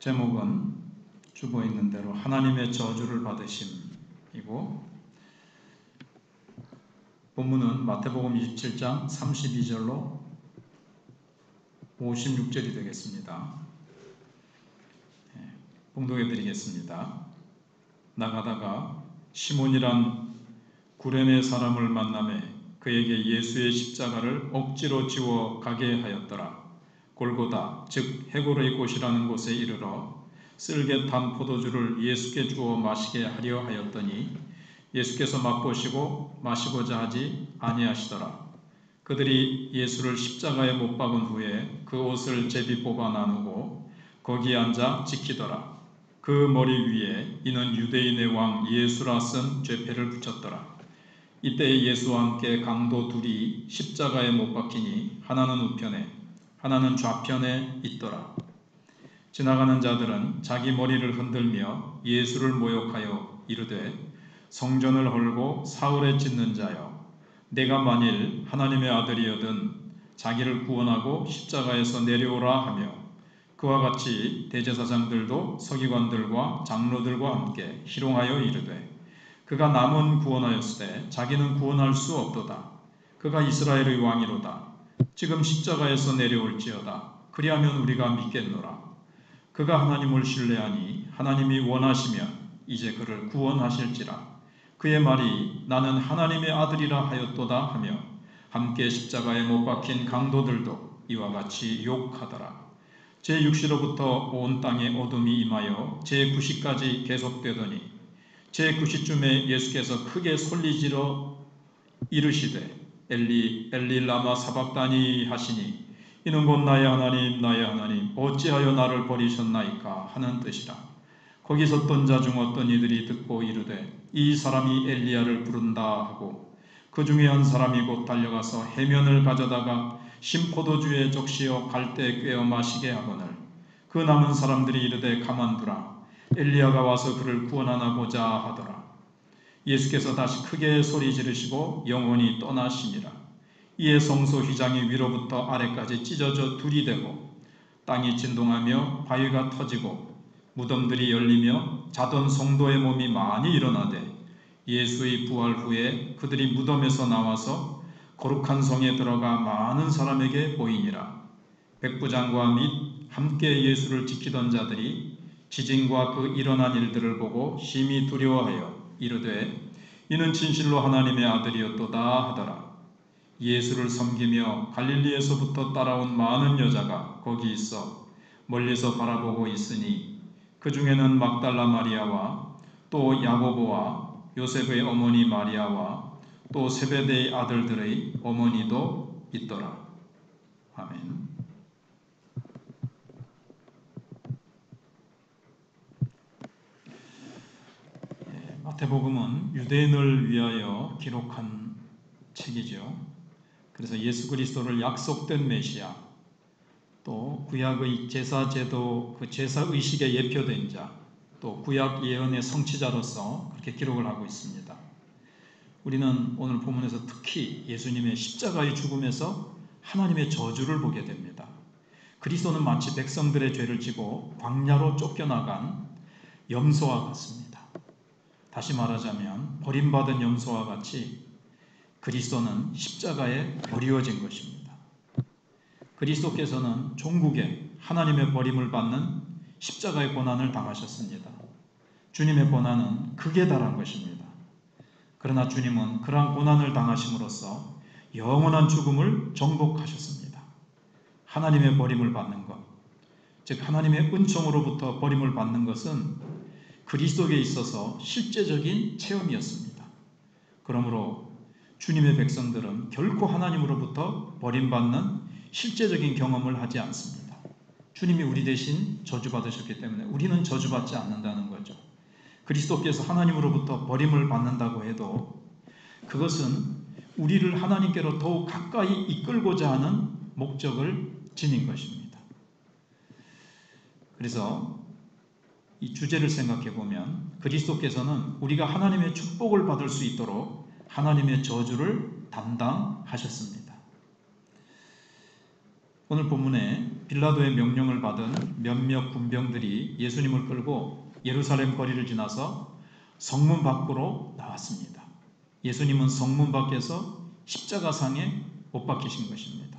제목은 주보 있는 대로 하나님의 저주를 받으심이고 본문은 마태복음 27장 32절로 56절이 되겠습니다. 예, 봉독해 드리겠습니다. 나가다가 시몬이란 구레네 사람을 만남에 그에게 예수의 십자가를 억지로 지워 가게 하였더라. 골고다 즉 해골의 곳이라는 곳에 이르러 쓸개 탄 포도주를 예수께 주어 마시게 하려 하였더니 예수께서 맛보시고 마시고자 하지 아니하시더라. 그들이 예수를 십자가에 못 박은 후에 그 옷을 제비 뽑아 나누고 거기에 앉아 지키더라. 그 머리 위에 이는 유대인의 왕 예수라 쓴 죄패를 붙였더라. 이때 예수와 함께 강도 둘이 십자가에 못 박히니 하나는 우편에 하나는 좌편에 있더라. 지나가는 자들은 자기 머리를 흔들며 예수를 모욕하여 이르되 성전을 헐고 사흘에 짓는 자여 내가 만일 하나님의 아들이여든 자기를 구원하고 십자가에서 내려오라 하며 그와 같이 대제사장들도 서기관들과 장로들과 함께 희롱하여 이르되 그가 남은 구원하였으되 자기는 구원할 수 없도다 그가 이스라엘의 왕이로다 지금 십자가에서 내려올지어다. 그리하면 우리가 믿겠노라. 그가 하나님을 신뢰하니 하나님이 원하시면 이제 그를 구원하실지라. 그의 말이 나는 하나님의 아들이라 하였도다 하며 함께 십자가에 못 박힌 강도들도 이와 같이 욕하더라. 제6시로부터 온 땅에 어둠이 임하여 제9시까지 계속되더니 제9시쯤에 예수께서 크게 솔리지러 이르시되 엘리 엘리 라마 사박다니 하시니 이는 곧 나의 하나님 나의 하나님 어찌하여 나를 버리셨나이까 하는 뜻이라. 거기 섰던 자 중 어떤 이들이 듣고 이르되 이 사람이 엘리야를 부른다 하고 그 중에 한 사람이 곧 달려가서 해면을 가져다가 심포도주에 적시어 갈대 꿰어 마시게 하거늘. 그 남은 사람들이 이르되 가만두라. 엘리야가 와서 그를 구원하나 보자 하더라 예수께서 다시 크게 소리 지르시고 영원히 떠나시니라. 이에 성소 휘장이 위로부터 아래까지 찢어져 둘이 되고 땅이 진동하며 바위가 터지고 무덤들이 열리며 자던 성도의 몸이 많이 일어나되 예수의 부활 후에 그들이 무덤에서 나와서 거룩한 성에 들어가 많은 사람에게 보이니라. 백부장과 및 함께 예수를 지키던 자들이 지진과 그 일어난 일들을 보고 심히 두려워하여 이르되 이는 진실로 하나님의 아들이었도다 하더라. 예수를 섬기며 갈릴리에서부터 따라온 많은 여자가 거기 있어 멀리서 바라보고 있으니 그 중에는 막달라 마리아와 또 야고보와 요셉의 어머니 마리아와 또 세베대의 아들들의 어머니도 있더라. 아멘. 마태복음은 유대인을 위하여 기록한 책이죠. 그래서 예수 그리스도를 약속된 메시아, 또 구약의 제사 제도, 그 제사 의식에 예표된 자, 또 구약 예언의 성취자로서 그렇게 기록을 하고 있습니다. 우리는 오늘 본문에서 특히 예수님의 십자가의 죽음에서 하나님의 저주를 보게 됩니다. 그리스도는 마치 백성들의 죄를 지고 광야로 쫓겨나간 염소와 같습니다. 다시 말하자면 버림받은 염소와 같이 그리스도는 십자가에 버리워진 것입니다. 그리스도께서는 종국에 하나님의 버림을 받는 십자가의 고난을 당하셨습니다. 주님의 고난은 극에 달한 것입니다. 그러나 주님은 그러한 고난을 당하심으로써 영원한 죽음을 정복하셨습니다. 하나님의 버림을 받는 것, 즉 하나님의 은총으로부터 버림을 받는 것은 그리스도에 있어서 실제적인 체험이었습니다. 그러므로 주님의 백성들은 결코 하나님으로부터 버림받는 실제적인 경험을 하지 않습니다. 주님이 우리 대신 저주받으셨기 때문에 우리는 저주받지 않는다는 거죠. 그리스도께서 하나님으로부터 버림을 받는다고 해도 그것은 우리를 하나님께로 더욱 가까이 이끌고자 하는 목적을 지닌 것입니다. 그래서 이 주제를 생각해 보면 그리스도께서는 우리가 하나님의 축복을 받을 수 있도록 하나님의 저주를 담당하셨습니다. 오늘 본문에 빌라도의 명령을 받은 몇몇 군병들이 예수님을 끌고 예루살렘 거리를 지나서 성문 밖으로 나왔습니다. 예수님은 성문 밖에서 십자가상에 못 박히신 것입니다.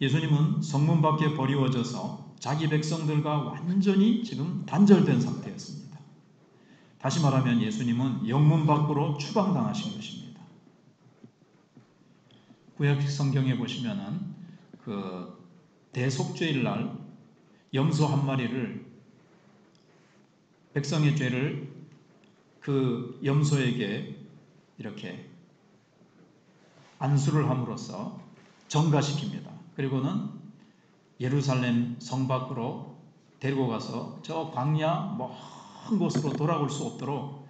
예수님은 성문 밖에 버리워져서 자기 백성들과 완전히 지금 단절된 상태였습니다. 다시 말하면 예수님은 영문 밖으로 추방당하신 것입니다. 구약 성경에 보시면은 그 대속죄일 날 염소 한 마리를 백성의 죄를 그 염소에게 이렇게 안수를 함으로써 정가시킵니다. 그리고는 예루살렘 성 밖으로 데리고 가서 저 광야 먼 곳으로 돌아올 수 없도록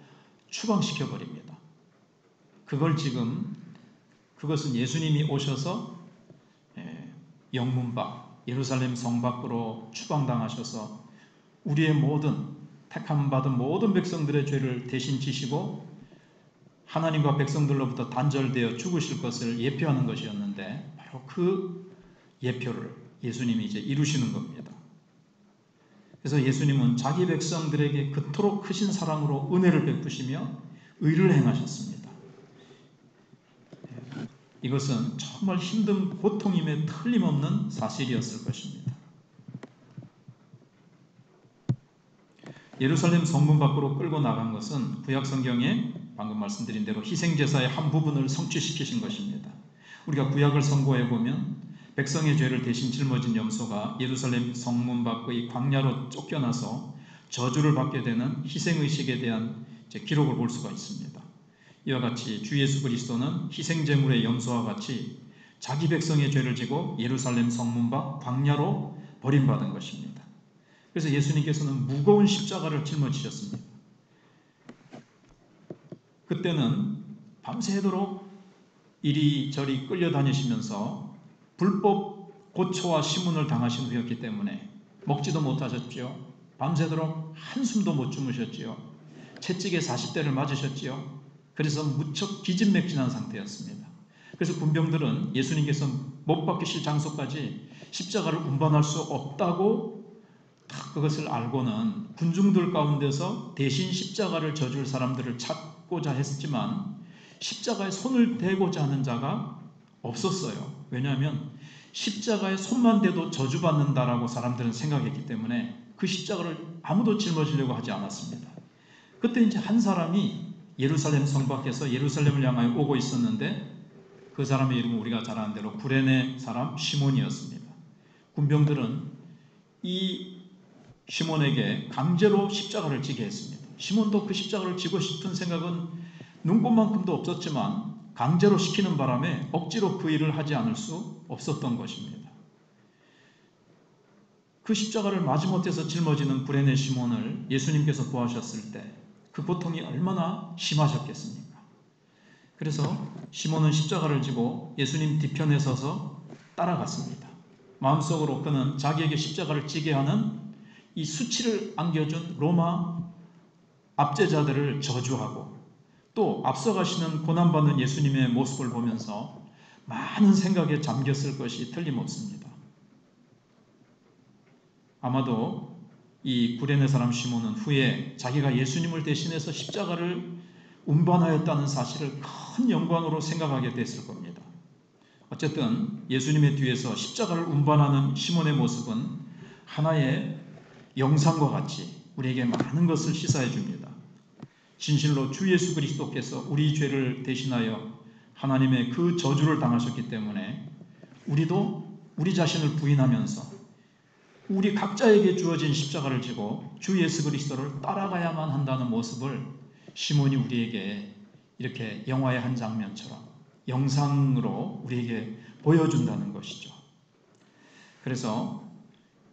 추방시켜 버립니다. 그걸 지금 그것은 예수님이 오셔서 예, 영문 밖 예루살렘 성 밖으로 추방당하셔서 우리의 모든 택함 받은 모든 백성들의 죄를 대신 지시고 하나님과 백성들로부터 단절되어 죽으실 것을 예표하는 것이었는데 바로 그 예표를 예수님이 이제 이루시는 겁니다. 그래서 예수님은 자기 백성들에게 그토록 크신 사랑으로 은혜를 베푸시며 의를 행하셨습니다. 이것은 정말 힘든 고통임에 틀림없는 사실이었을 것입니다. 예루살렘 성문 밖으로 끌고 나간 것은 구약 성경에 방금 말씀드린 대로 희생 제사의 한 부분을 성취시키신 것입니다. 우리가 구약을 선고해 보면 백성의 죄를 대신 짊어진 염소가 예루살렘 성문 밖의 광야로 쫓겨나서 저주를 받게 되는 희생 의식에 대한 기록을 볼 수가 있습니다. 이와 같이 주 예수 그리스도는 희생 제물의 염소와 같이 자기 백성의 죄를 지고 예루살렘 성문 밖 광야로 버림받은 것입니다. 그래서 예수님께서는 무거운 십자가를 짊어지셨습니다. 그때는 밤새도록 이리저리 끌려다니시면서 불법 고초와 시문을 당하신 후였기 때문에 먹지도 못하셨지요. 밤새도록 한숨도 못 주무셨지요. 채찍에 40대를 맞으셨지요. 그래서 무척 기진맥진한 상태였습니다. 그래서 군병들은 예수님께서 못 박히실 장소까지 십자가를 운반할 수 없다고 그것을 알고는 군중들 가운데서 대신 십자가를 져줄 사람들을 찾고자 했지만 십자가에 손을 대고자 하는 자가 없었어요. 왜냐하면 십자가에 손만 대도 저주받는다라고 사람들은 생각했기 때문에 그 십자가를 아무도 짊어지려고 하지 않았습니다. 그때 이제 한 사람이 예루살렘 성 밖에서 예루살렘을 향하여 오고 있었는데 그 사람의 이름은 우리가 잘 아는 대로 구레네 사람 시몬이었습니다. 군병들은 이 시몬에게 강제로 십자가를 지게 했습니다. 시몬도 그 십자가를 지고 싶은 생각은 눈꽃만큼도 없었지만 강제로 시키는 바람에 억지로 그 일을 하지 않을 수 없었던 것입니다. 그 십자가를 마지못해서 짊어지는 구레네 시몬을 예수님께서 보하셨을 때 그 고통이 얼마나 심하셨겠습니까? 그래서 시몬은 십자가를 지고 예수님 뒤편에 서서 따라갔습니다. 마음속으로 그는 자기에게 십자가를 지게 하는 이 수치를 안겨준 로마 압제자들을 저주하고 또 앞서가시는 고난받는 예수님의 모습을 보면서 많은 생각에 잠겼을 것이 틀림없습니다. 아마도 이 구레네 사람 시몬은 후에 자기가 예수님을 대신해서 십자가를 운반하였다는 사실을 큰 영광으로 생각하게 됐을 겁니다. 어쨌든 예수님의 뒤에서 십자가를 운반하는 시몬의 모습은 하나의 영상과 같이 우리에게 많은 것을 시사해 줍니다. 진실로 주 예수 그리스도께서 우리 죄를 대신하여 하나님의 그 저주를 당하셨기 때문에 우리도 우리 자신을 부인하면서 우리 각자에게 주어진 십자가를 지고 주 예수 그리스도를 따라가야만 한다는 모습을 시몬이 우리에게 이렇게 영화의 한 장면처럼 영상으로 우리에게 보여준다는 것이죠. 그래서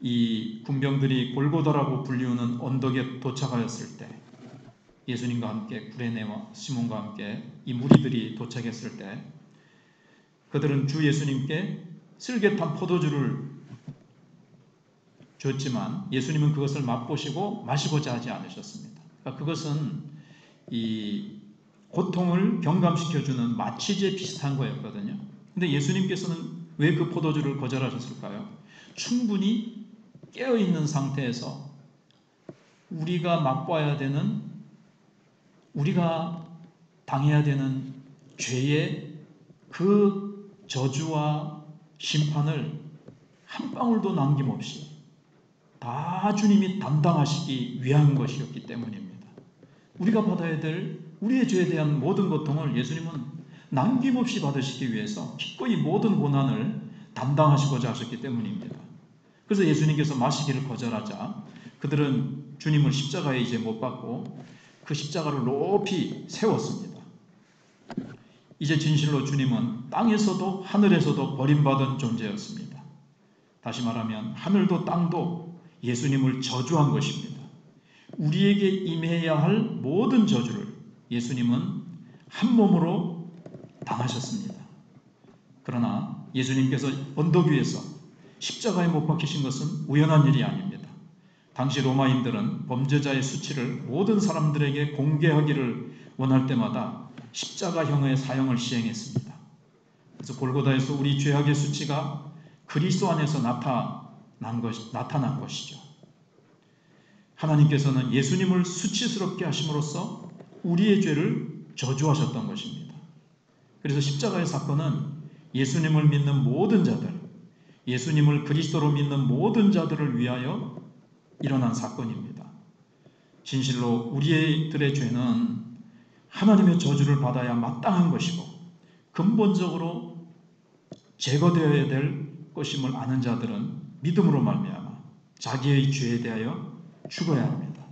이 군병들이 골고다라고 불리우는 언덕에 도착하였을 때 예수님과 함께 구레네와 시몬과 함께 이 무리들이 도착했을 때 그들은 주 예수님께 쓸개탄 포도주를 줬지만 예수님은 그것을 맛보시고 마시고자 하지 않으셨습니다. 그러니까 그것은 이 고통을 경감시켜주는 마취제 비슷한 거였거든요. 근데 예수님께서는 왜 그 포도주를 거절하셨을까요? 충분히 깨어 있는 상태에서 우리가 맛봐야 되는 우리가 당해야 되는 죄의 그 저주와 심판을 한 방울도 남김없이 다 주님이 담당하시기 위한 것이었기 때문입니다. 우리가 받아야 될 우리의 죄에 대한 모든 고통을 예수님은 남김없이 받으시기 위해서 기꺼이 모든 고난을 담당하시고자 하셨기 때문입니다. 그래서 예수님께서 마시기를 거절하자 그들은 주님을 십자가에 이제 못 박고 그 십자가를 높이 세웠습니다. 이제 진실로 주님은 땅에서도 하늘에서도 버림받은 존재였습니다. 다시 말하면 하늘도 땅도 예수님을 저주한 것입니다. 우리에게 임해야 할 모든 저주를 예수님은 한 몸으로 당하셨습니다. 그러나 예수님께서 언덕 위에서 십자가에 못 박히신 것은 우연한 일이 아닙니다. 당시 로마인들은 범죄자의 수치를 모든 사람들에게 공개하기를 원할 때마다 십자가형의 사형을 시행했습니다. 그래서 골고다에서 우리 죄악의 수치가 그리스도 안에서 나타난, 것, 나타난 것이죠. 하나님께서는 예수님을 수치스럽게 하심으로써 우리의 죄를 저주하셨던 것입니다. 그래서 십자가의 사건은 예수님을 믿는 모든 자들, 예수님을 그리스도로 믿는 모든 자들을 위하여 일어난 사건입니다. 진실로 우리들의 죄는 하나님의 저주를 받아야 마땅한 것이고 근본적으로 제거되어야 될 것임을 아는 자들은 믿음으로 말미암아 자기의 죄에 대하여 죽어야 합니다.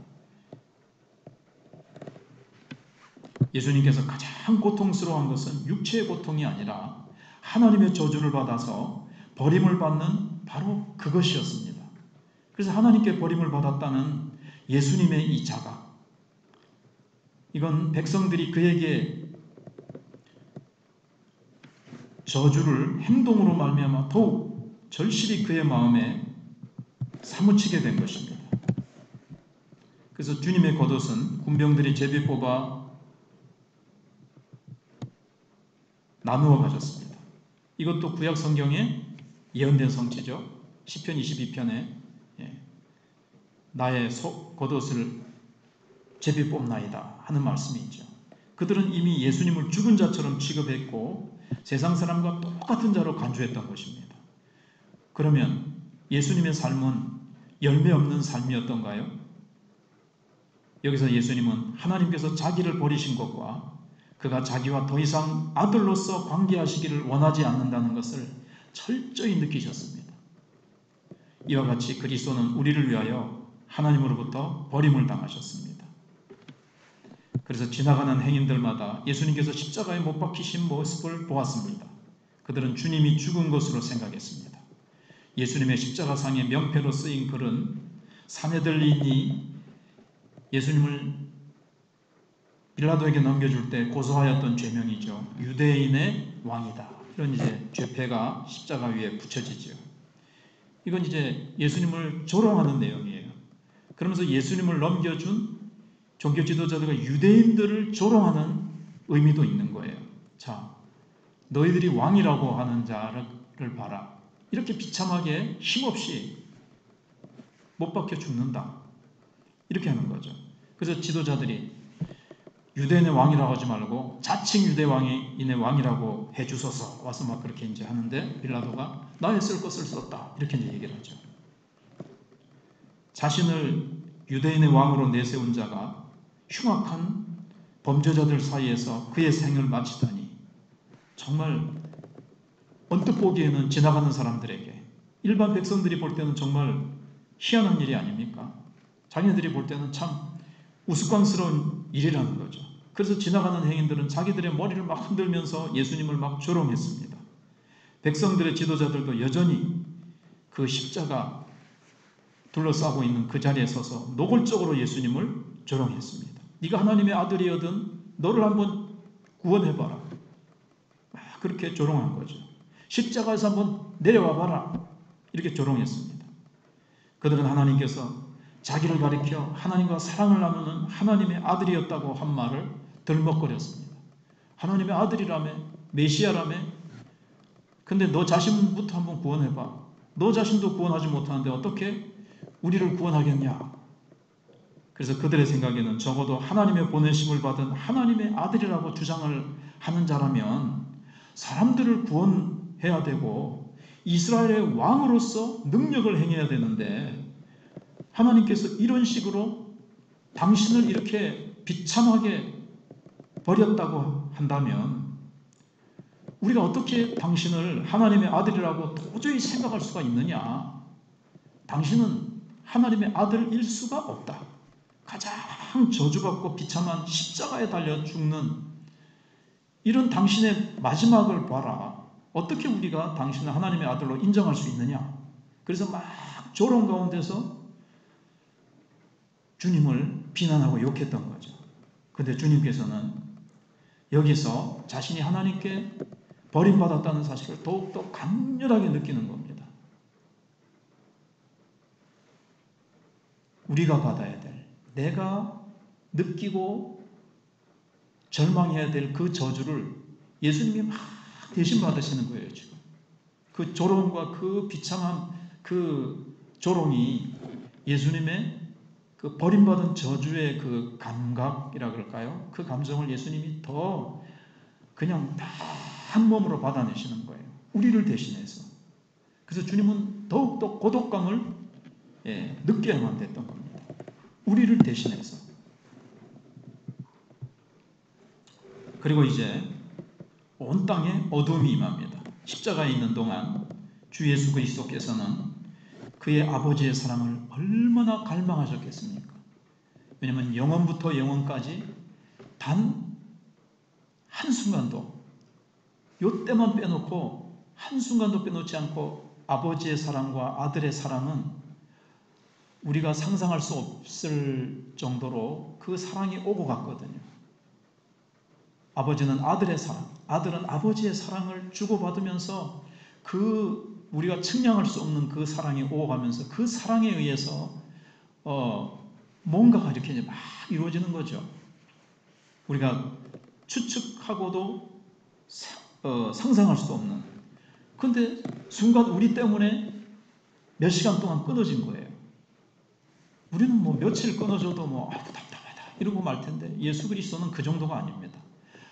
예수님께서 가장 고통스러운 것은 육체의 고통이 아니라 하나님의 저주를 받아서 버림을 받는 바로 그것이었습니다. 그래서 하나님께 버림을 받았다는 예수님의 이 자각. 이건 백성들이 그에게 저주를 행동으로 말미암아 더욱 절실히 그의 마음에 사무치게 된 것입니다. 그래서 주님의 겉옷은 군병들이 제비 뽑아 나누어 가졌습니다. 이것도 구약 성경에 예언된 성취죠. 시편 22편에 예. 나의 속 겉옷을 제비 뽑나이다 하는 말씀이 있죠. 그들은 이미 예수님을 죽은 자처럼 취급했고 세상 사람과 똑같은 자로 간주했던 것입니다. 그러면 예수님의 삶은 열매 없는 삶이었던가요? 여기서 예수님은 하나님께서 자기를 버리신 것과 그가 자기와 더 이상 아들로서 관계하시기를 원하지 않는다는 것을 철저히 느끼셨습니다. 이와 같이 그리스도는 우리를 위하여 하나님으로부터 버림을 당하셨습니다. 그래서 지나가는 행인들마다 예수님께서 십자가에 못 박히신 모습을 보았습니다. 그들은 주님이 죽은 것으로 생각했습니다. 예수님의 십자가상의 명패로 쓰인 글은 사내들인이 예수님을 빌라도에게 넘겨줄 때 고소하였던 죄명이죠. 유대인의 왕이다. 이런 이제 죄패가 십자가 위에 붙여지죠. 이건 이제 예수님을 조롱하는 내용이에요. 그러면서 예수님을 넘겨준 종교 지도자들과 유대인들을 조롱하는 의미도 있는 거예요. 자, 너희들이 왕이라고 하는 자를 봐라. 이렇게 비참하게 힘없이 못 박혀 죽는다. 이렇게 하는 거죠. 그래서 지도자들이 유대인의 왕이라고 하지 말고 자칭 유대 왕인의 왕이라고 해 주소서 와서 막 그렇게 이제 하는데 빌라도가 나의 쓸 것을 썼다 이렇게 이제 얘기를 하죠. 자신을 유대인의 왕으로 내세운 자가 흉악한 범죄자들 사이에서 그의 생을 마치다니 정말 언뜻 보기에는 지나가는 사람들에게 일반 백성들이 볼 때는 정말 희한한 일이 아닙니까? 자기들이 볼 때는 참 우스꽝스러운 일이라는 거죠. 그래서 지나가는 행인들은 자기들의 머리를 막 흔들면서 예수님을 막 조롱했습니다. 백성들의 지도자들도 여전히 그 십자가 둘러싸고 있는 그 자리에 서서 노골적으로 예수님을 조롱했습니다. 네가 하나님의 아들이거든 너를 한번 구원해봐라. 그렇게 조롱한 거죠. 십자가에서 한번 내려와 봐라. 이렇게 조롱했습니다. 그들은 하나님께서 자기를 가리켜 하나님과 사랑을 나누는 하나님의 아들이었다고 한 말을 들먹거렸습니다. 하나님의 아들이라며 메시아라며 근데 너 자신부터 한번 구원해봐. 너 자신도 구원하지 못하는데 어떻게 우리를 구원하겠냐? 그래서 그들의 생각에는 적어도 하나님의 보내심을 받은 하나님의 아들이라고 주장을 하는 자라면 사람들을 구원해야 되고 이스라엘의 왕으로서 능력을 행해야 되는데 하나님께서 이런 식으로 당신을 이렇게 비참하게 버렸다고 한다면 우리가 어떻게 당신을 하나님의 아들이라고 도저히 생각할 수가 있느냐? 당신은 하나님의 아들일 수가 없다. 가장 저주받고 비참한 십자가에 달려 죽는 이런 당신의 마지막을 봐라. 어떻게 우리가 당신을 하나님의 아들로 인정할 수 있느냐? 그래서 막 조롱 가운데서 주님을 비난하고 욕했던 거죠. 근데 주님께서는 여기서 자신이 하나님께 버림받았다는 사실을 더욱더 강렬하게 느끼는 겁니다. 우리가 받아야 될, 내가 느끼고 절망해야 될 그 저주를 예수님이 막 대신 받으시는 거예요, 지금. 그 조롱과 그 비참한 그 조롱이 예수님의 그 버림받은 저주의 그 감각이라 그럴까요? 그 감정을 예수님이 더 그냥 다 한 몸으로 받아내시는 거예요. 우리를 대신해서. 그래서 주님은 더욱더 고독감을 예, 느껴야만 됐던 겁니다. 우리를 대신해서. 그리고 이제 온 땅에 어둠이 임합니다. 십자가에 있는 동안 주 예수 그리스도께서는 그의 아버지의 사랑을 얼마나 갈망하셨겠습니까? 왜냐하면 영원부터 영원까지 단 한순간도 요 때만 빼놓고 한순간도 빼놓지 않고 아버지의 사랑과 아들의 사랑은 우리가 상상할 수 없을 정도로 그 사랑이 오고 갔거든요. 아버지는 아들의 사랑, 아들은 아버지의 사랑을 주고받으면서 그 우리가 측량할 수 없는 그 사랑이 오고 가면서 그 사랑에 의해서 어 뭔가가 이렇게 막 이루어지는 거죠. 우리가 추측하고도 어, 상상할 수도 없는. 근데 순간 우리 때문에 몇 시간 동안 끊어진 거예요. 우리는 뭐 며칠 끊어져도 뭐 아이고 답답하다 이러고 말 텐데 예수 그리스도는 그 정도가 아닙니다.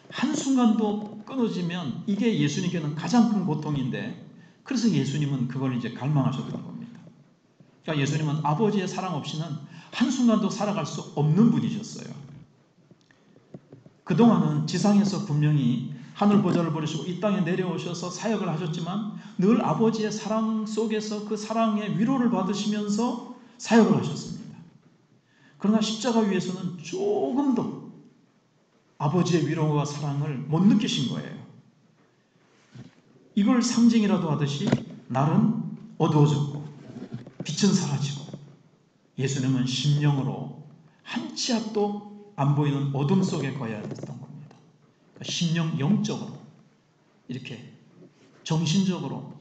한 순간도 끊어지면 이게 예수님께는 가장 큰 고통인데 그래서 예수님은 그걸 이제 갈망하셨던 겁니다. 그러니까 예수님은 아버지의 사랑 없이는 한순간도 살아갈 수 없는 분이셨어요. 그동안은 지상에서 분명히 하늘 보좌를 버리시고 이 땅에 내려오셔서 사역을 하셨지만 늘 아버지의 사랑 속에서 그 사랑의 위로를 받으시면서 사역을 하셨습니다. 그러나 십자가 위에서는 조금도 아버지의 위로와 사랑을 못 느끼신 거예요. 이걸 상징이라도 하듯이 날은 어두워졌고 빛은 사라지고 예수님은 심령으로 한 치 앞도 안 보이는 어둠 속에 거야 했던 겁니다. 그러니까 심령 영적으로 이렇게 정신적으로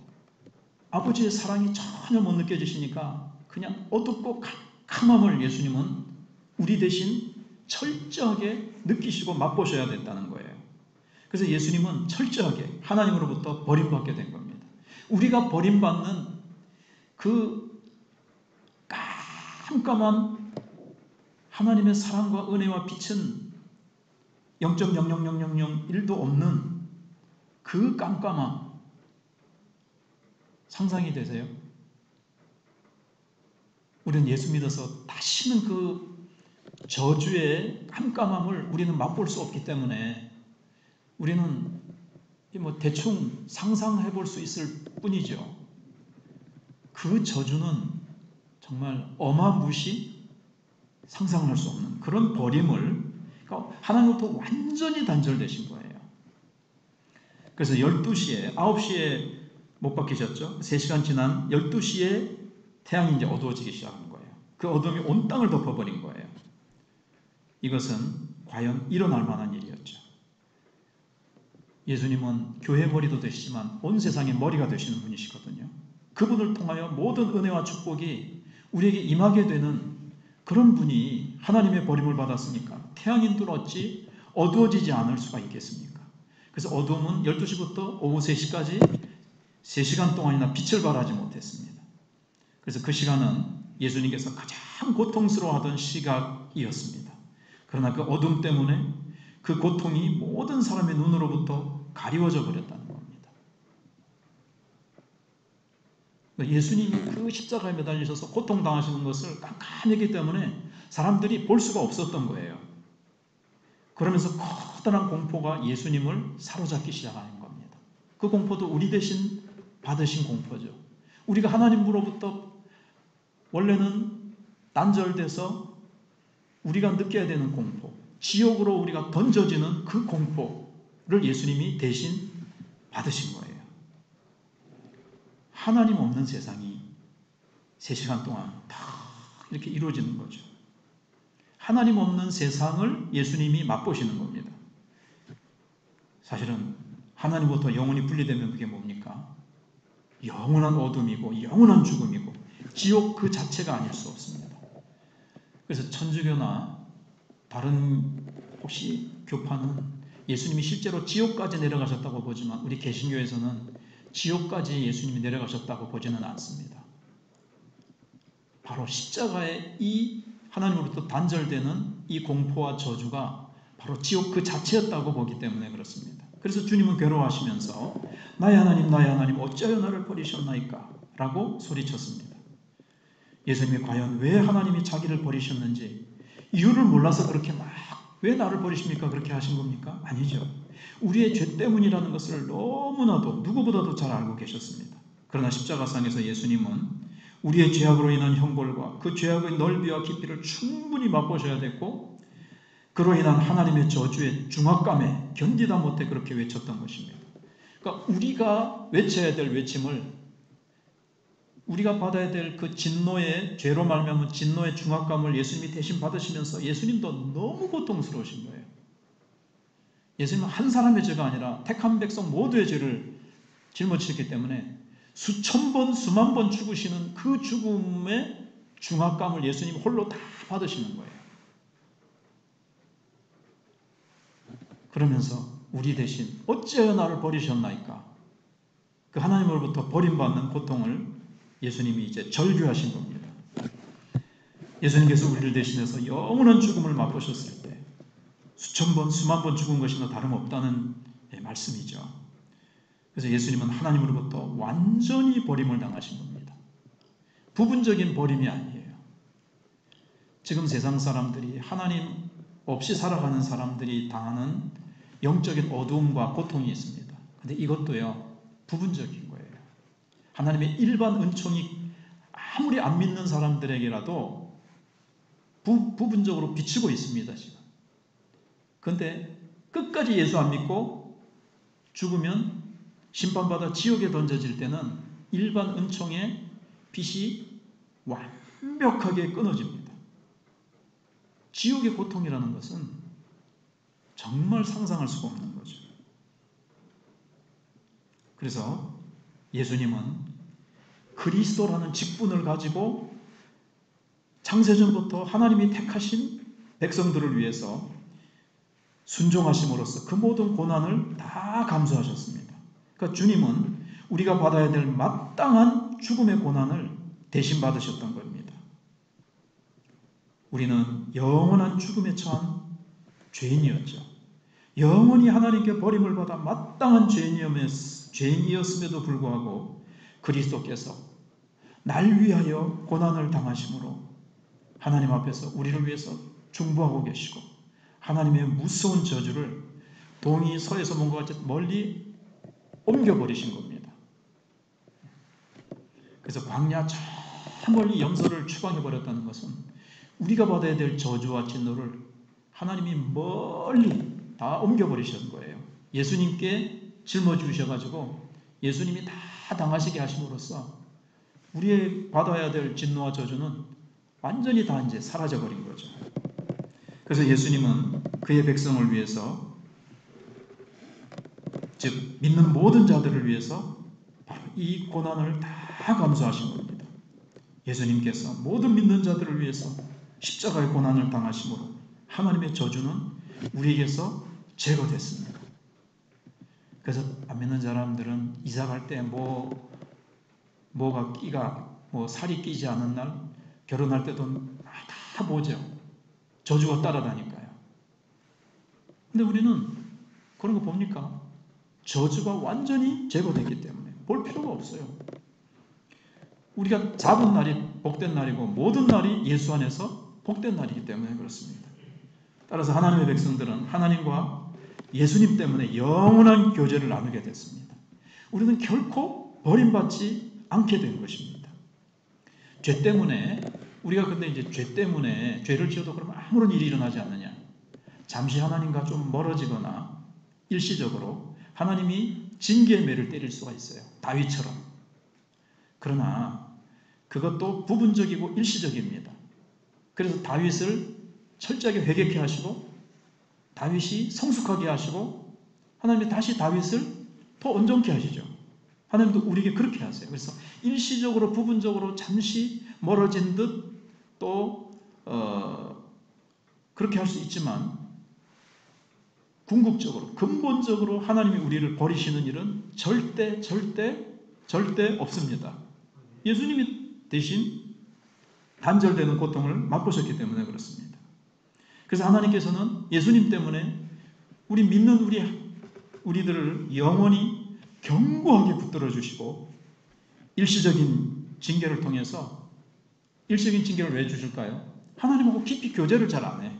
아버지의 사랑이 전혀 못 느껴지시니까 그냥 어둡고 캄캄함을 예수님은 우리 대신 철저하게 느끼시고 맛보셔야 됐다는 거예요. 그래서 예수님은 철저하게 하나님으로부터 버림받게 된 겁니다. 우리가 버림받는 그 깜깜한 하나님의 사랑과 은혜와 빛은 0.00001도 없는 그 깜깜함 상상이 되세요? 우리는 예수 믿어서 다시는 그 저주의 깜깜함을 우리는 맛볼 수 없기 때문에 우리는 뭐 대충 상상해 볼 수 있을 뿐이죠. 그 저주는 정말 어마무시 상상할 수 없는 그런 버림을 그러니까 하나님부터 완전히 단절되신 거예요. 그래서 12시에 9시에 못 박히셨죠? 3시간 지난 12시에 태양이 이제 어두워지기 시작한 거예요. 그 어둠이 온 땅을 덮어버린 거예요. 이것은 과연 일어날 만한 일이었죠. 예수님은 교회 머리도 되시지만 온 세상의 머리가 되시는 분이시거든요. 그분을 통하여 모든 은혜와 축복이 우리에게 임하게 되는 그런 분이 하나님의 버림을 받았으니까 태양인들 어찌 어두워지지 않을 수가 있겠습니까? 그래서 어둠은 12시부터 오후 3시까지 세 시간 동안이나 빛을 발하지 못했습니다. 그래서 그 시간은 예수님께서 가장 고통스러워하던 시각이었습니다. 그러나 그 어둠 때문에 그 고통이 모든 사람의 눈으로부터 가리워져 버렸다는 겁니다. 예수님이 그 십자가에 매달리셔서 고통당하시는 것을 깜깜했기 때문에 사람들이 볼 수가 없었던 거예요. 그러면서 커다란 공포가 예수님을 사로잡기 시작하는 겁니다. 그 공포도 우리 대신 받으신 공포죠. 우리가 하나님으로부터 원래는 단절돼서 우리가 느껴야 되는 공포, 지옥으로 우리가 던져지는 그 공포를 예수님이 대신 받으신 거예요. 하나님 없는 세상이 3시간 동안 다 이렇게 이루어지는 거죠. 하나님 없는 세상을 예수님이 맛보시는 겁니다. 사실은 하나님부터 영혼이 분리되면 그게 뭡니까? 영원한 어둠이고 영원한 죽음이고 지옥 그 자체가 아닐 수 없습니다. 그래서 천주교나 다른 혹시 교파는 예수님이 실제로 지옥까지 내려가셨다고 보지만 우리 개신교에서는 지옥까지 예수님이 내려가셨다고 보지는 않습니다. 바로 십자가의 이 하나님으로부터 단절되는 이 공포와 저주가 바로 지옥 그 자체였다고 보기 때문에 그렇습니다. 그래서 주님은 괴로워하시면서 나의 하나님 나의 하나님 어찌하여 나를 버리셨나이까 라고 소리쳤습니다. 예수님이 과연 왜 하나님이 자기를 버리셨는지 이유를 몰라서 그렇게 막 왜 나를 버리십니까? 그렇게 하신 겁니까? 아니죠. 우리의 죄 때문이라는 것을 너무나도 누구보다도 잘 알고 계셨습니다. 그러나 십자가상에서 예수님은 우리의 죄악으로 인한 형벌과 그 죄악의 넓이와 깊이를 충분히 맛보셔야 됐고 그로 인한 하나님의 저주의 중압감에 견디다 못해 그렇게 외쳤던 것입니다. 그러니까 우리가 외쳐야 될 외침을 우리가 받아야 될 그 진노의 죄로 말미암은 진노의 중압감을 예수님이 대신 받으시면서 예수님도 너무 고통스러우신 거예요. 예수님은 한 사람의 죄가 아니라 택한 백성 모두의 죄를 짊어지셨기 때문에 수천 번, 수만 번 죽으시는 그 죽음의 중압감을 예수님 홀로 다 받으시는 거예요. 그러면서 우리 대신 어찌하여 나를 버리셨나이까? 그 하나님으로부터 버림받는 고통을 예수님이 이제 절규하신 겁니다. 예수님께서 우리를 대신해서 영원한 죽음을 맛보셨을 때 수천 번, 수만 번 죽은 것이나 다름없다는 예, 말씀이죠. 그래서 예수님은 하나님으로부터 완전히 버림을 당하신 겁니다. 부분적인 버림이 아니에요. 지금 세상 사람들이 하나님 없이 살아가는 사람들이 당하는 영적인 어두움과 고통이 있습니다. 근데 이것도요, 부분적인 거예요. 하나님의 일반 은총이 아무리 안 믿는 사람들에게라도 부, 부분적으로 비치고 있습니다, 지금. 근데 끝까지 예수 안 믿고 죽으면 심판받아 지옥에 던져질 때는 일반 은총의 빛이 완벽하게 끊어집니다. 지옥의 고통이라는 것은 정말 상상할 수가 없는 거죠. 그래서 예수님은 그리스도라는 직분을 가지고 창세전부터 하나님이 택하신 백성들을 위해서 순종하심으로써 그 모든 고난을 다 감수하셨습니다. 그러니까 주님은 우리가 받아야 될 마땅한 죽음의 고난을 대신 받으셨던 겁니다. 우리는 영원한 죽음에 처한 죄인이었죠. 영원히 하나님께 버림을 받아 마땅한 죄인이었음에도 불구하고 그리스도께서 날 위하여 고난을 당하심으로 하나님 앞에서 우리를 위해서 중보하고 계시고 하나님의 무서운 저주를 동이 서에서 뭔가 같이 멀리 옮겨버리신 겁니다. 그래서 광야 저 멀리 염소를 추방해버렸다는 것은 우리가 받아야 될 저주와 진노를 하나님이 멀리 다 옮겨버리신 거예요. 예수님께 짊어주셔가지고 예수님이 다 당하시게 하심으로써 우리의 받아야 될 진노와 저주는 완전히 다 이제 사라져버린 거죠. 그래서 예수님은 그의 백성을 위해서 즉 믿는 모든 자들을 위해서 바로 이 고난을 다 감수하신 겁니다. 예수님께서 모든 믿는 자들을 위해서 십자가의 고난을 당하심으로 하나님의 저주는 우리에게서 제거됐습니다. 그래서 안 믿는 사람들은 이사 갈 때 뭐 뭐가 끼가 뭐 살이 끼지 않은 날 결혼할 때도 다 보죠. 저주가 따라다니까요. 근데 우리는 그런 거 봅니까? 저주가 완전히 제거됐기 때문에 볼 필요가 없어요. 우리가 잡은 날이 복된 날이고 모든 날이 예수 안에서 복된 날이기 때문에 그렇습니다. 따라서 하나님의 백성들은 하나님과 예수님 때문에 영원한 교제를 나누게 됐습니다. 우리는 결코 버림받지 않게 된 것입니다. 죄 때문에 우리가 근데 이제 죄 때문에 죄를 지어도 그러면 아무런 일이 일어나지 않느냐? 잠시 하나님과 좀 멀어지거나 일시적으로 하나님이 징계의 매를 때릴 수가 있어요. 다윗처럼. 그러나 그것도 부분적이고 일시적입니다. 그래서 다윗을 철저하게 회개케 하시고 다윗이 성숙하게 하시고 하나님이 다시 다윗을 더 온전케 하시죠. 하나님도 우리에게 그렇게 하세요. 그래서 일시적으로 부분적으로 잠시 멀어진 듯또 어, 그렇게 할 수 있지만 궁극적으로 근본적으로 하나님이 우리를 버리시는 일은 절대 절대 절대 없습니다. 예수님이 대신 단절되는 고통을 맛보셨기 때문에 그렇습니다. 그래서 하나님께서는 예수님 때문에 우리 믿는 우리 우리들을 영원히 견고하게 붙들어 주시고 일시적인 징계를 통해서 일시적인 징계를 왜 주실까요? 하나님하고 깊이 교제를 잘 안 해.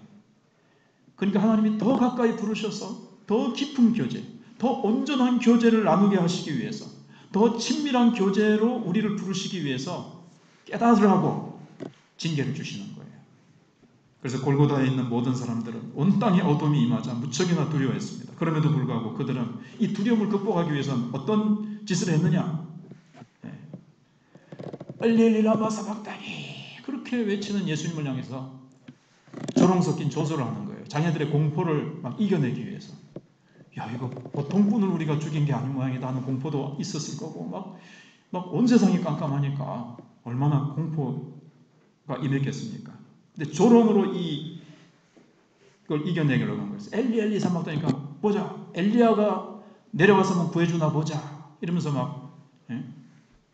그러니까 하나님이 더 가까이 부르셔서 더 깊은 교제, 더 온전한 교제를 나누게 하시기 위해서, 더 친밀한 교제로 우리를 부르시기 위해서 깨닫으라고 징계를 주시는 거예요. 그래서 골고다에 있는 모든 사람들은 온 땅에 어둠이 임하자 무척이나 두려워했습니다. 그럼에도 불구하고 그들은 이 두려움을 극복하기 위해서 어떤 짓을 했느냐? 엘리엘리라마 사박다니 그렇게 외치는 예수님을 향해서 조롱 섞인 조소를 하는 거예요. 자녀들의 공포를 막 이겨내기 위해서. 야 이거 보통 분을 우리가 죽인 게 아닌 모양이다 하는 공포도 있었을 거고 막 막 온 세상이 깜깜하니까 얼마나 공포가 임했겠습니까? 근데 조롱으로 이 그걸 이겨내려고 한 거예요. 엘리 엘리 삼박다니까 보자 엘리야가 내려와서 뭐 구해주나 보자 이러면서 막 예?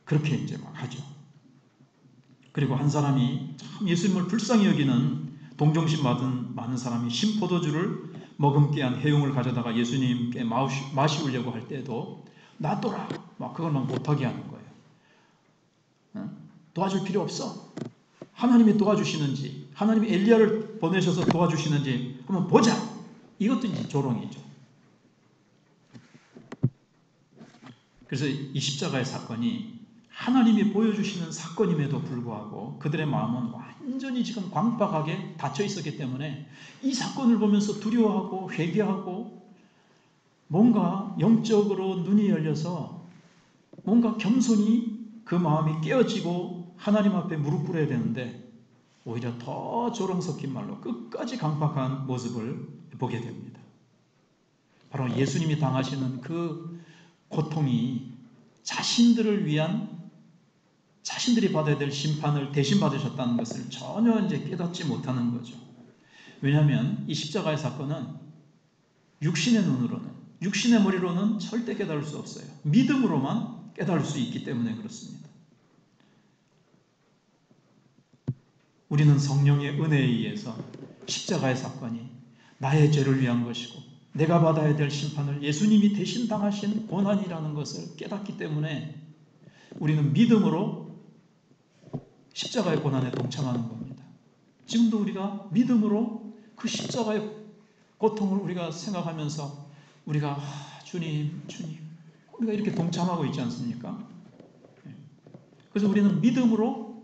그렇게 이제 막 하죠. 그리고 한 사람이 참 예수님을 불쌍히 여기는 동정심 받은 많은 사람이 신포도주를 머금게 한 해용을 가져다가 예수님께 마시, 마시우려고 할 때도 놔둬라 막 그걸 막 못하게 하는 거예요. 도와줄 필요 없어. 하나님이 도와주시는지 하나님이 엘리야를 보내셔서 도와주시는지 한번 보자. 이것도 이제 조롱이죠. 그래서 이 십자가의 사건이 하나님이 보여주시는 사건임에도 불구하고 그들의 마음은 완전히 지금 광박하게 닫혀 있었기 때문에 이 사건을 보면서 두려워하고 회개하고 뭔가 영적으로 눈이 열려서 뭔가 겸손히 그 마음이 깨어지고 하나님 앞에 무릎 꿇어야 되는데 오히려 더 조롱 섞인 말로 끝까지 강박한 모습을 보게 됩니다. 바로 예수님이 당하시는 그 고통이 자신들을 위한 자신들이 받아야 될 심판을 대신 받으셨다는 것을 전혀 이제 깨닫지 못하는 거죠. 왜냐하면 이 십자가의 사건은 육신의 눈으로는 육신의 머리로는 절대 깨달을 수 없어요. 믿음으로만 깨달을 수 있기 때문에 그렇습니다. 우리는 성령의 은혜에 의해서 십자가의 사건이 나의 죄를 위한 것이고 내가 받아야 될 심판을 예수님이 대신 당하신 고난이라는 것을 깨닫기 때문에 우리는 믿음으로 십자가의 고난에 동참하는 겁니다. 지금도 우리가 믿음으로 그 십자가의 고통을 우리가 생각하면서 우리가 아, 주님, 주님, 우리가 이렇게 동참하고 있지 않습니까? 네. 그래서 우리는 믿음으로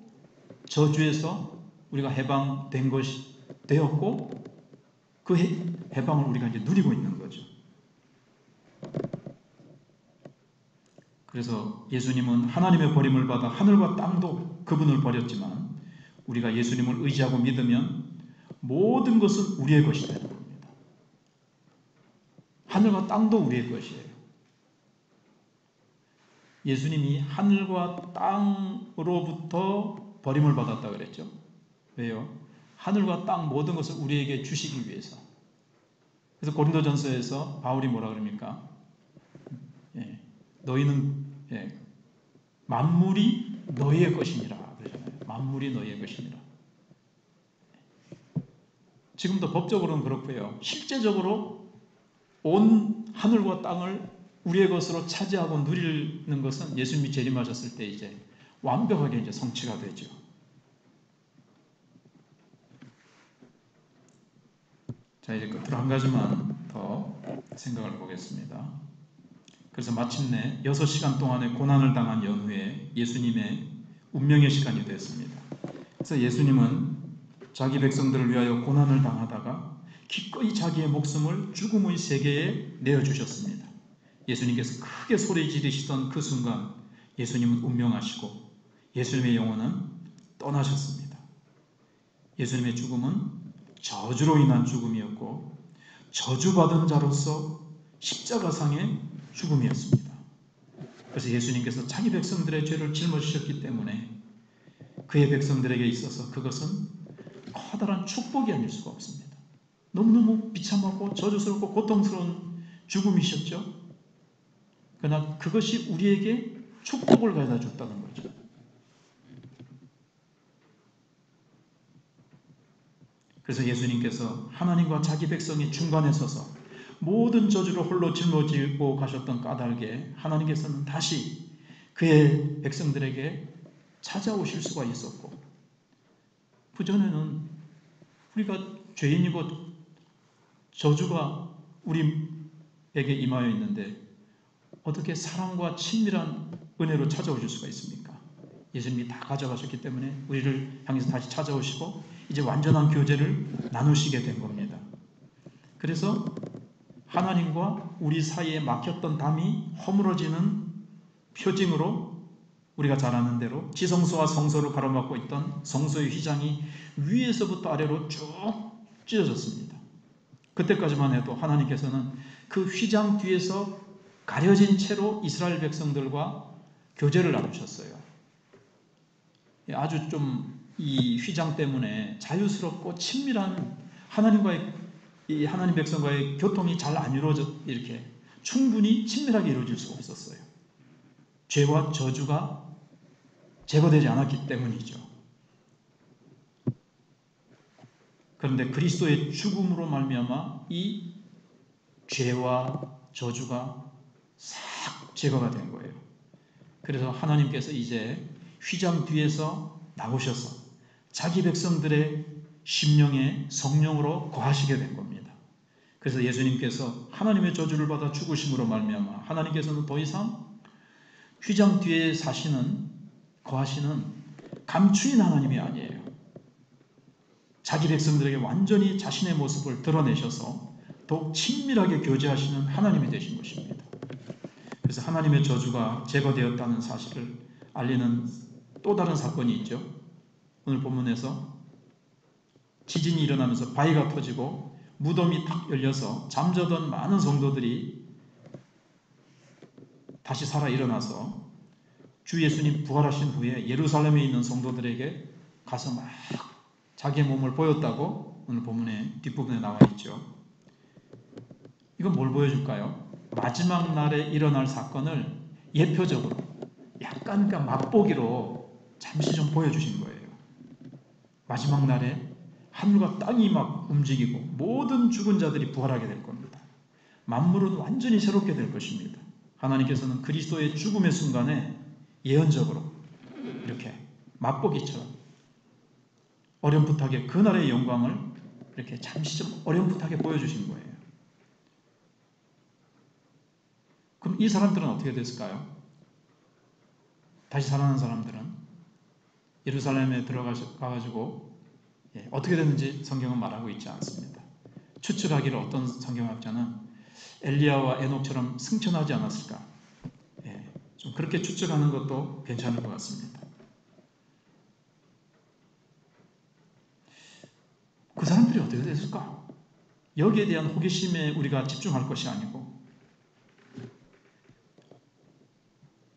저주에서 우리가 해방된 것이 되었고 그 해방을 우리가 이제 누리고 있는 거죠. 그래서 예수님은 하나님의 버림을 받아 하늘과 땅도 그분을 버렸지만 우리가 예수님을 의지하고 믿으면 모든 것은 우리의 것이 되는 겁니다. 하늘과 땅도 우리의 것이에요. 예수님이 하늘과 땅으로부터 버림을 받았다 그랬죠. 왜요? 하늘과 땅 모든 것을 우리에게 주시기 위해서. 그래서 고린도전서에서 바울이 뭐라 그럽니까? 예, 너희는 예, 만물이 너희의 것이니라 그러잖아요. 만물이 너희의 것이니라. 지금도 법적으로는 그렇고요. 실제적으로 온 하늘과 땅을 우리의 것으로 차지하고 누리는 것은 예수님이 재림하셨을 때 이제 완벽하게 이제 성취가 되죠. 자 이제 끝으로 한 가지만 더 생각을 보겠습니다. 그래서 마침내 6시간 동안의 고난을 당한 연후에 예수님의 운명의 시간이 됐습니다. 그래서 예수님은 자기 백성들을 위하여 고난을 당하다가 기꺼이 자기의 목숨을 죽음의 세계에 내어주셨습니다. 예수님께서 크게 소리 지르시던 그 순간 예수님은 운명하시고 예수님의 영혼은 떠나셨습니다. 예수님의 죽음은 저주로 인한 죽음이었고 저주받은 자로서 십자가상의 죽음이었습니다. 그래서 예수님께서 자기 백성들의 죄를 짊어지셨기 때문에 그의 백성들에게 있어서 그것은 커다란 축복이 아닐 수가 없습니다. 너무너무 비참하고 저주스럽고 고통스러운 죽음이셨죠. 그러나 그것이 우리에게 축복을 가져다 줬다는 거죠. 그래서 예수님께서 하나님과 자기 백성의 중간에 서서 모든 저주를 홀로 짊어지고 가셨던 까닭에 하나님께서는 다시 그의 백성들에게 찾아오실 수가 있었고 그전에는 우리가 죄인이고 저주가 우리에게 임하여 있는데 어떻게 사랑과 친밀한 은혜로 찾아오실 수가 있습니까? 예수님이 다 가져가셨기 때문에 우리를 향해서 다시 찾아오시고 이제 완전한 교제를 나누시게 된 겁니다. 그래서 하나님과 우리 사이에 막혔던 담이 허물어지는 표징으로 우리가 잘 아는 대로 지성소와 성소를 가로막고 있던 성소의 휘장이 위에서부터 아래로 쭉 찢어졌습니다. 그때까지만 해도 하나님께서는 그 휘장 뒤에서 가려진 채로 이스라엘 백성들과 교제를 나누셨어요. 아주 좀 이 휘장 때문에 자유스럽고 친밀한 하나님과의 이 하나님 백성과의 교통이 잘 안 이루어져 이렇게 충분히 친밀하게 이루어질 수가 없었어요. 죄와 저주가 제거되지 않았기 때문이죠. 그런데 그리스도의 죽음으로 말미암아 이 죄와 저주가 싹 제거가 된 거예요. 그래서 하나님께서 이제 휘장 뒤에서 나오셔서 자기 백성들의 심령에 성령으로 거하시게 된 겁니다. 그래서 예수님께서 하나님의 저주를 받아 죽으심으로 말미암아 하나님께서는 더 이상 휘장 뒤에 사시는 거하시는 감추인 하나님이 아니에요. 자기 백성들에게 완전히 자신의 모습을 드러내셔서 더욱 친밀하게 교제하시는 하나님이 되신 것입니다. 그래서 하나님의 저주가 제거되었다는 사실을 알리는 또 다른 사건이 있죠. 오늘 본문에서 지진이 일어나면서 바위가 터지고 무덤이 탁 열려서 잠자던 많은 성도들이 다시 살아 일어나서 주 예수님 부활하신 후에 예루살렘에 있는 성도들에게 가서 막 자기의 몸을 보였다고 오늘 본문의 뒷부분에 나와 있죠. 이건 뭘 보여줄까요? 마지막 날에 일어날 사건을 예표적으로 약간 그러니까 맛보기로 잠시 좀 보여주신 거예요. 마지막 날에 하늘과 땅이 막 움직이고 모든 죽은 자들이 부활하게 될 겁니다. 만물은 완전히 새롭게 될 것입니다. 하나님께서는 그리스도의 죽음의 순간에 예언적으로 이렇게 맛보기처럼 어렴풋하게 그날의 영광을 이렇게 잠시 좀 어렴풋하게 보여주신 거예요. 그럼 이 사람들은 어떻게 됐을까요? 다시 살아난 사람들은 예루살렘에 들어가가지고 예, 어떻게 됐는지 성경은 말하고 있지 않습니다. 추측하기를 어떤 성경학자는 엘리야와 에녹처럼 승천하지 않았을까? 예, 좀 그렇게 추측하는 것도 괜찮을 것 같습니다. 그 사람들이 어떻게 됐을까? 여기에 대한 호기심에 우리가 집중할 것이 아니고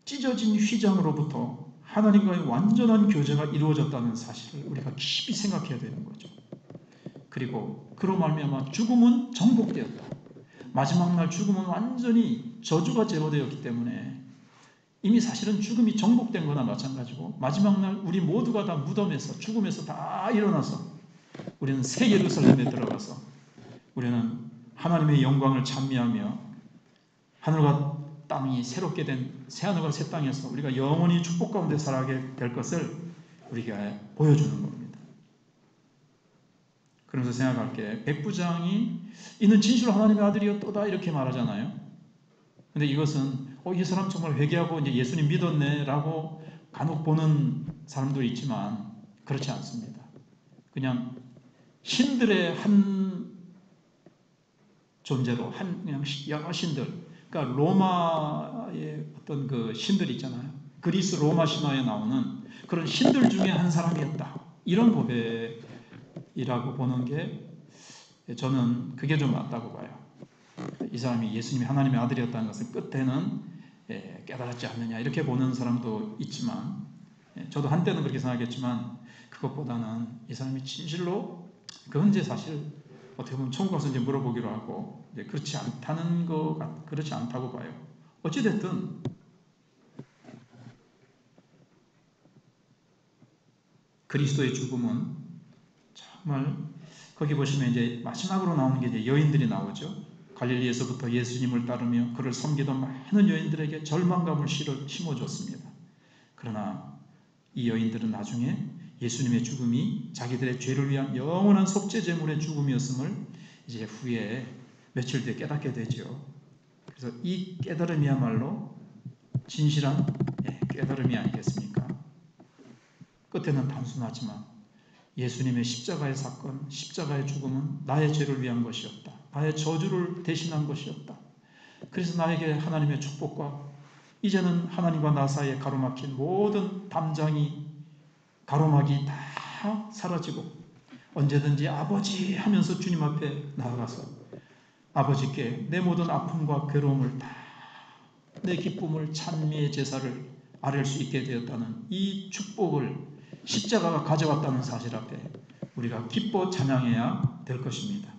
찢어진 휘장으로부터 하나님과의 완전한 교제가 이루어졌다는 사실을 우리가 깊이 생각해야 되는 거죠. 그리고 그로 말미암아 죽음은 정복되었다. 마지막 날 죽음은 완전히 저주가 제거되었기 때문에 이미 사실은 죽음이 정복된 거나 마찬가지고 마지막 날 우리 모두가 다 무덤에서 죽음에서 다 일어나서 우리는 새 예루살렘에 들어가서 우리는 하나님의 영광을 찬미하며 하늘과 땅이 새롭게 된 새하늘과 새 땅에서 우리가 영원히 축복 가운데 살아가게 될 것을 우리가 보여주는 겁니다. 그러면서 생각할 게 백부장이 이는 진실로 하나님의 아들이었도다 이렇게 말하잖아요. 근데 이것은 어, 이 사람 정말 회개하고 이제 예수님 믿었네라고 간혹 보는 사람도 있지만 그렇지 않습니다. 그냥 신들의 한 존재로 한 그냥 여러 신들 그러니까 로마의 어떤 그 신들 있잖아요. 그리스 로마 신화에 나오는 그런 신들 중에 한 사람이었다. 이런 고백이라고 보는 게 저는 그게 좀 맞다고 봐요. 이 사람이 예수님이 하나님의 아들이었다는 것을 끝에는 예, 깨달았지 않느냐 이렇게 보는 사람도 있지만 예, 저도 한때는 그렇게 생각했지만 그것보다는 이 사람이 진실로 그건 이제 사실 어떻게 보면 천국 가서 이제 물어보기로 하고 이제 그렇지 않다는 거 그렇지 않다고 봐요. 어찌 됐든 그리스도의 죽음은 정말 거기 보시면 이제 마지막으로 나오는 게 이제 여인들이 나오죠. 갈릴리에서부터 예수님을 따르며 그를 섬기던 많은 여인들에게 절망감을 심어줬습니다. 그러나 이 여인들은 나중에 예수님의 죽음이 자기들의 죄를 위한 영원한 속죄 제물의 죽음이었음을 이제 후에 며칠 뒤에 깨닫게 되죠. 그래서 이 깨달음이야말로 진실한 예, 깨달음이 아니겠습니까? 끝에는 단순하지만 예수님의 십자가의 사건, 십자가의 죽음은 나의 죄를 위한 것이었다. 나의 저주를 대신한 것이었다. 그래서 나에게 하나님의 축복과 이제는 하나님과 나 사이에 가로막힌 모든 담장이 가로막이 다 사라지고 언제든지 아버지 하면서 주님 앞에 나아가서 아버지께 내 모든 아픔과 괴로움을 다 내 기쁨을 찬미의 제사를 아뢰 수 있게 되었다는 이 축복을 십자가가 가져왔다는 사실 앞에 우리가 기뻐 찬양해야 될 것입니다.